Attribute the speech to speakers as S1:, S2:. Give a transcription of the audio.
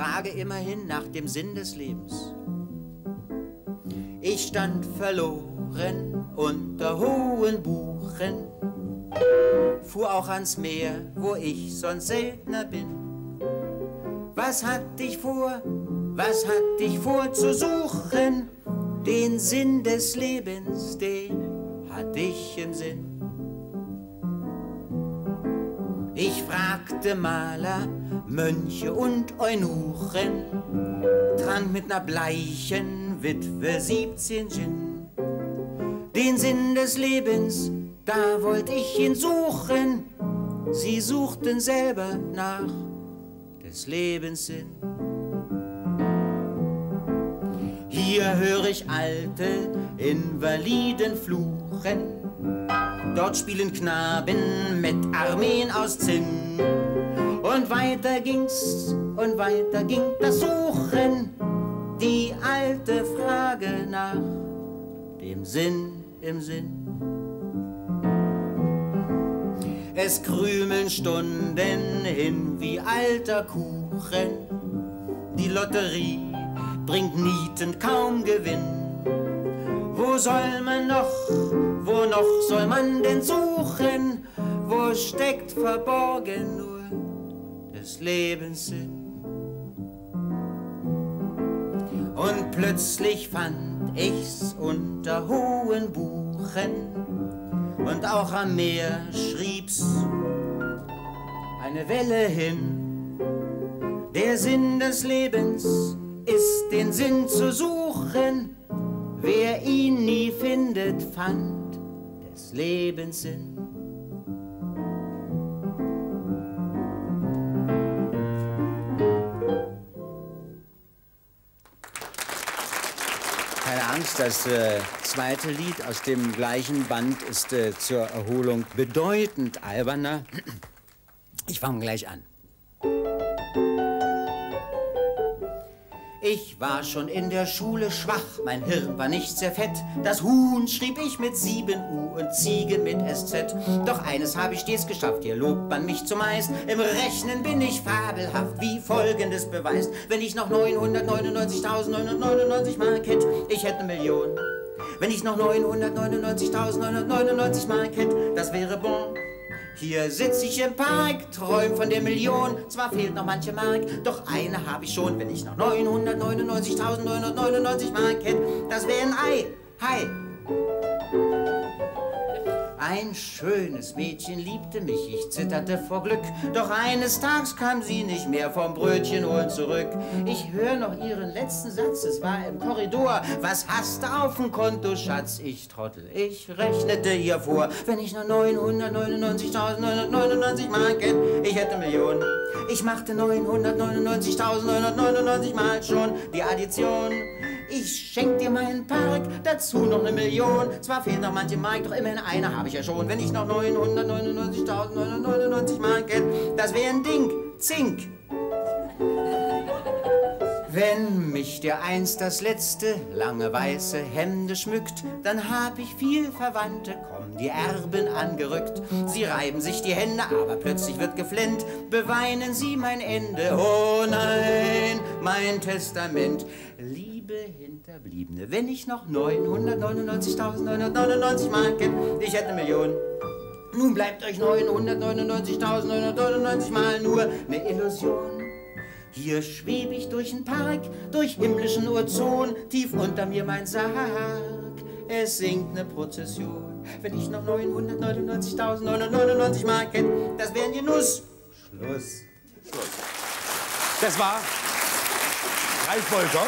S1: frage immerhin nach dem Sinn des Lebens. Ich stand verloren unter hohen Buchen, fuhr auch ans Meer, wo ich sonst seltener bin. Was hat dich vor, was hat dich vor zu suchen? Den Sinn des Lebens, den hat ich im Sinn. Fragte Maler, Mönche und Eunuchen, trank mit ner bleichen Witwe 17 Gin. Den Sinn des Lebens, da wollt ich ihn suchen. Sie suchten selber nach des Lebens Sinn. Hier höre ich alte Invaliden fluchen. Dort spielen Knaben mit Armeen aus Zinn. Und weiter ging's und weiter ging das Suchen. Die alte Frage nach dem Sinn im Sinn. Es krümeln Stunden hin wie alter Kuchen. Die Lotterie bringt Nieten kaum Gewinn. Wo soll man noch, wo noch soll man denn suchen? Wo steckt verborgen nur des Lebens Sinn? Und plötzlich fand ich's unter hohen Buchen und auch am Meer schrieb's eine Welle hin. Der Sinn des Lebens ist den Sinn zu suchen. Wer ihn nie findet, fand des Lebens Sinn. Keine Angst, das äh, zweite Lied aus dem gleichen Band ist äh, zur Erholung bedeutend alberner. Ich fange gleich an. Ich war schon in der Schule schwach, mein Hirn war nicht sehr fett. Das Huhn schrieb ich mit 7 U und Ziege mit SZ. Doch eines habe ich stets geschafft, hier lobt man mich zumeist. Im Rechnen bin ich fabelhaft, wie folgendes beweist. Wenn ich noch 999.999 Mark hätte, ich hätte eine Million. Wenn ich noch 999.999 Mark hätte, das wäre bon. Hier sitz ich im Park, träum von der Million. Zwar fehlt noch manche Mark, doch eine habe ich schon. Wenn ich noch 999.999 Mark hätte, das wäre ein Ei. Hi. Ein schönes Mädchen liebte mich, ich zitterte vor Glück. Doch eines Tages kam sie nicht mehr vom Brötchen holen zurück. Ich höre noch ihren letzten Satz, es war im Korridor. Was hast du auf dem Konto, Schatz? Ich trottel, ich rechnete ihr vor. Wenn ich nur 999.999 Mark hätte, ich hätte Millionen. Ich machte 999.999 Mal schon die Addition. Ich schenk dir meinen Park, dazu noch eine Million. Zwar fehlt noch manche Mark, doch immerhin eine habe ich ja schon. Wenn ich noch 999.999 Mark hätte, das wäre ein Ding. Zink. Wenn mich der einst das letzte lange weiße Hemde schmückt, dann hab ich viel Verwandte, kommen die Erben angerückt. Sie reiben sich die Hände, aber plötzlich wird geflennt, beweinen sie mein Ende. Oh nein, mein Testament. Liebe Hinterbliebene, wenn ich noch 999.999 Mark hätte, ich hätte eine Million. Nun bleibt euch 999.999 Mal nur eine Illusion. Hier schweb ich durch den Park, durch himmlischen Ozon, tief unter mir mein Sarg. Es singt ne Prozession. Wenn ich noch 999.999 Mark hätte, das wären die Nuss. Schluss.
S2: Das war Ralf Wolter.